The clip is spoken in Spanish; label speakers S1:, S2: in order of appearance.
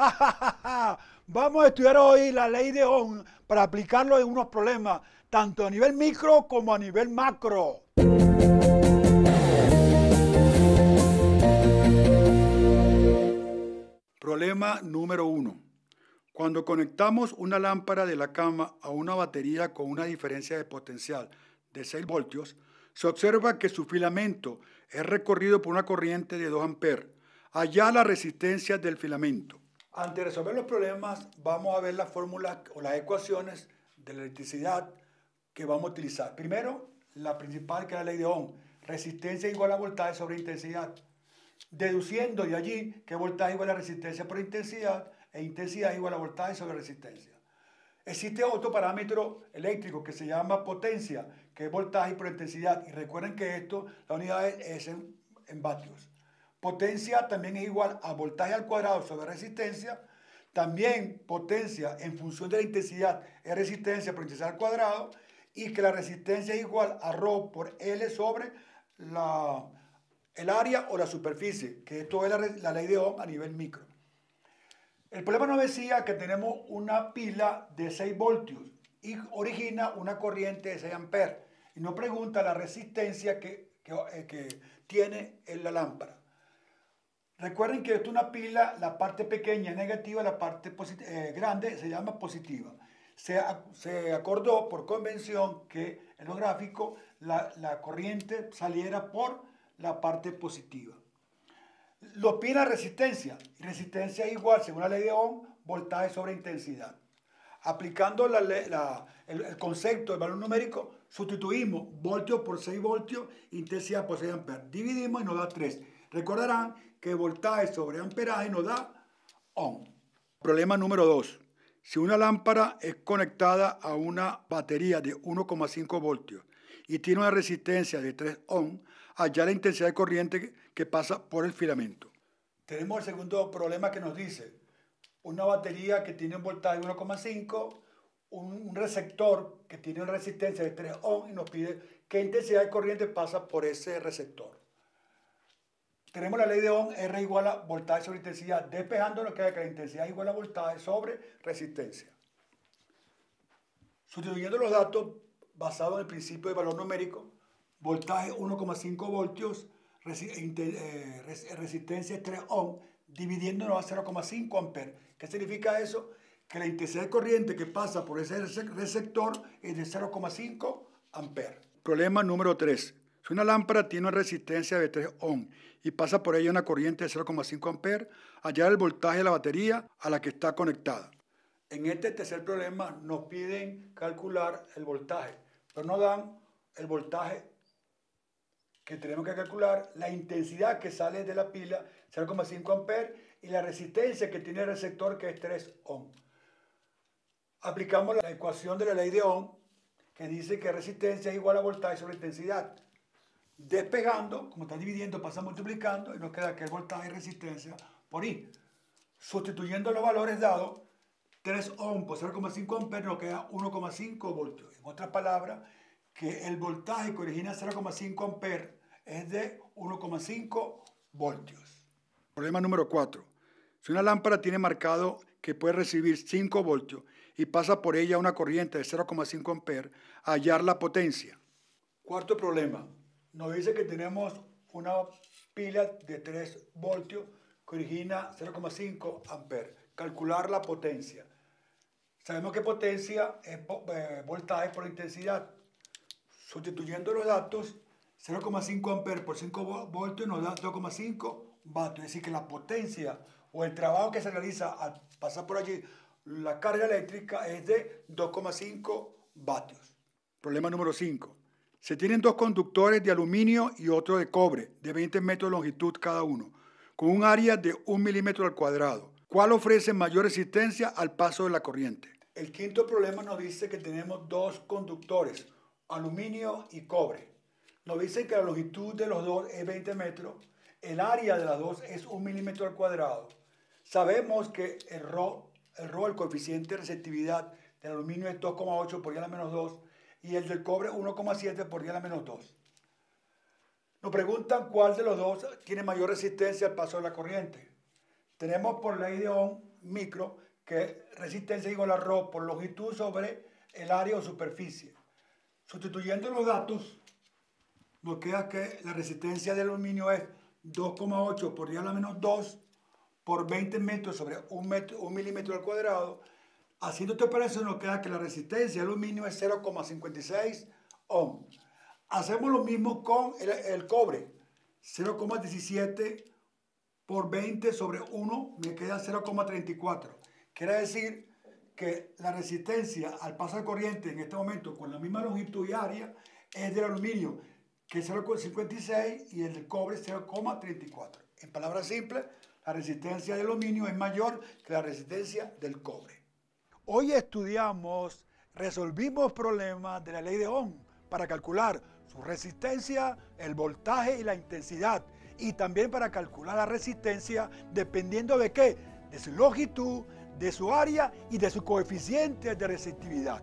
S1: Vamos a estudiar hoy la ley de Ohm para aplicarlo en unos problemas, tanto a nivel micro como a nivel macro. Problema número uno. Cuando conectamos una lámpara de la cama a una batería con una diferencia de potencial de 6 voltios, se observa que su filamento es recorrido por una corriente de 2 amperes. Allá la resistencia del filamento. Antes de resolver los problemas, vamos a ver las fórmulas o las ecuaciones de la electricidad que vamos a utilizar. Primero, la principal que es la ley de Ohm. Resistencia igual a voltaje sobre intensidad. Deduciendo de allí que voltaje igual a resistencia por intensidad e intensidad igual a voltaje sobre resistencia. Existe otro parámetro eléctrico que se llama potencia, que es voltaje por intensidad. Y recuerden que esto, la unidad es en, en vatios. Potencia también es igual a voltaje al cuadrado sobre resistencia. También potencia en función de la intensidad es resistencia por intensidad al cuadrado. Y que la resistencia es igual a ρ por L sobre la, el área o la superficie, que esto es la, ley de Ohm a nivel micro. El problema nos decía que tenemos una pila de 6 voltios y origina una corriente de 6 amperes. Y nos pregunta la resistencia que, que, eh, que tiene en la lámpara. Recuerden que esto es una pila, la parte pequeña es negativa, la parte eh, grande se llama positiva. Se, acordó por convención que en los gráficos la, corriente saliera por la parte positiva. Lo pide la resistencia. Resistencia es igual, según la ley de Ohm, voltaje sobre intensidad. Aplicando el, concepto de valor numérico, sustituimos voltios por 6 voltios, intensidad por 6 amperes. Dividimos y nos da 3. Recordarán que voltaje sobre amperaje nos da ohm. Problema número 2. Si una lámpara es conectada a una batería de 1,5 voltios y tiene una resistencia de 3 ohm, allá la intensidad de corriente que pasa por el filamento. Tenemos el segundo problema que nos dice, una batería que tiene un voltaje de 1,5, un receptor que tiene una resistencia de 3 ohm y nos pide qué intensidad de corriente pasa por ese receptor. Tenemos la ley de Ohm, R igual a voltaje sobre intensidad. Despejando nos queda que la intensidad es igual a voltaje sobre resistencia. Sustituyendo los datos basados en el principio de valor numérico, voltaje 1,5 voltios, eh, resistencia 3 ohm, dividiéndolo a 0,5 amperes. ¿Qué significa eso? Que la intensidad de corriente que pasa por ese receptor es de 0,5 amperes. Problema número 3. Si una lámpara tiene una resistencia de 3 ohm y pasa por ella una corriente de 0,5 amperes, hallar el voltaje de la batería a la que está conectada. En este tercer problema nos piden calcular el voltaje, pero no dan el voltaje que tenemos que calcular, la intensidad que sale de la pila, 0,5 amperes, y la resistencia que tiene el receptor, que es 3 ohm. Aplicamos la ecuación de la ley de Ohm, que dice que resistencia es igual a voltaje sobre intensidad. Despegando, como está dividiendo, pasa multiplicando, y nos queda que el voltaje y resistencia por I. Sustituyendo los valores dados, 3 ohm por 0,5 amperes, nos queda 1,5 voltios. En otras palabras, que el voltaje que origina 0,5 amperes es de 1,5 voltios. Problema número 4. Si una lámpara tiene marcado que puede recibir 5 voltios y pasa por ella una corriente de 0,5 amperes, hallar la potencia. Cuarto problema. Nos dice que tenemos una pila de 3 voltios que origina 0,5 amperes. Calcular la potencia. Sabemos que potencia es eh, voltaje por intensidad. Sustituyendo los datos, 0,5 amperes por 5 voltios nos da 2,5 vatios. Es decir, que la potencia o el trabajo que se realiza al pasar por allí la carga eléctrica es de 2,5 vatios. Problema número 5. Se tienen dos conductores de aluminio y otro de cobre de 20 metros de longitud cada uno, con un área de 1 milímetro al cuadrado. ¿Cuál ofrece mayor resistencia al paso de la corriente? El quinto problema nos dice que tenemos dos conductores, aluminio y cobre. Nos dice que la longitud de los dos es 20 metros, el área de las dos es un milímetro al cuadrado. Sabemos que el Rho, el, Rho, el coeficiente de receptividad del aluminio es 2,8 por 10 a la menos 2 y el del cobre 1,7 por 10 a la menos 2. Nos preguntan cuál de los dos tiene mayor resistencia al paso de la corriente. Tenemos por ley de Ohm micro, que resistencia igual a ρ por longitud sobre el área o superficie. Sustituyendo los datos, nos queda que la resistencia del aluminio es 2,8 por 10 a la menos 2 por 20 metros sobre 1, metro, un milímetro al cuadrado. Haciendo esta operación nos queda que la resistencia del aluminio es 0,56 ohm. Hacemos lo mismo con el, el cobre. 0,17 por 20 sobre 1 me queda 0,34. Quiere decir que la resistencia al paso de corriente en este momento con la misma longitud y área es del aluminio que es 0,56 y el del cobre 0,34. En palabras simples, la resistencia del aluminio es mayor que la resistencia del cobre. Hoy estudiamos, resolvimos problemas de la ley de Ohm para calcular su resistencia, el voltaje y la intensidad. Y también para calcular la resistencia dependiendo de qué? De su longitud, de su área y de su coeficiente de resistividad.